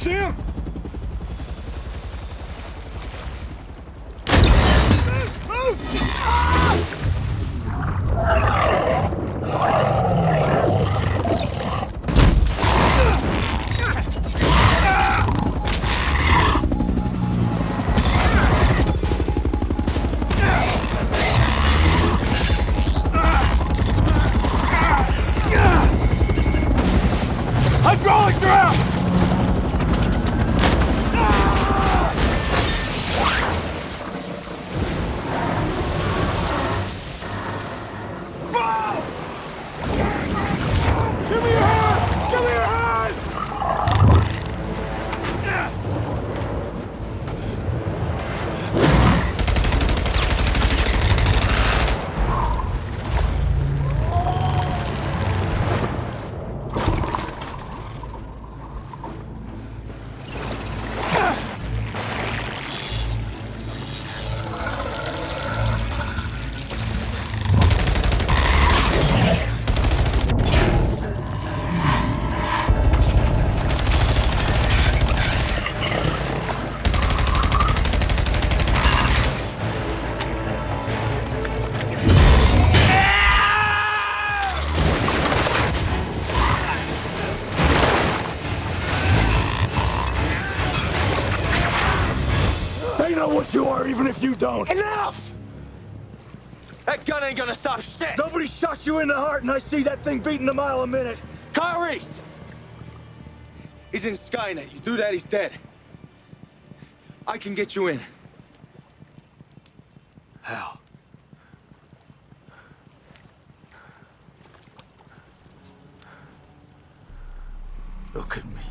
see him? Move! Move! Ah! What you are even if you don't. Enough! That gun ain't gonna stop shit! Nobody shot you in the heart and I see that thing beating a mile a minute. Kyle Reese! He's in Skynet. You do that, he's dead. I can get you in. Hal. Look at me.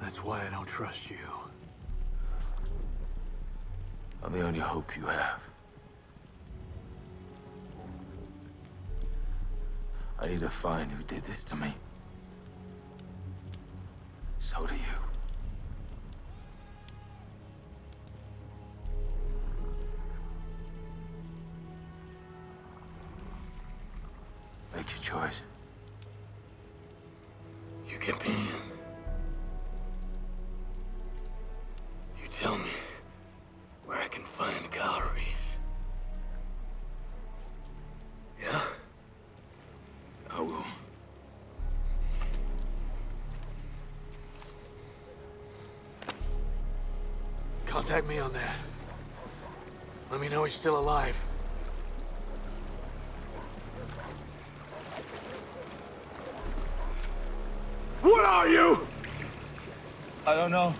That's why I don't trust you. I'm the only hope you have. I need to find who did this to me. So do you. Make your choice. You me in. I will. Contact me on that. Let me know he's still alive. What are you? I don't know.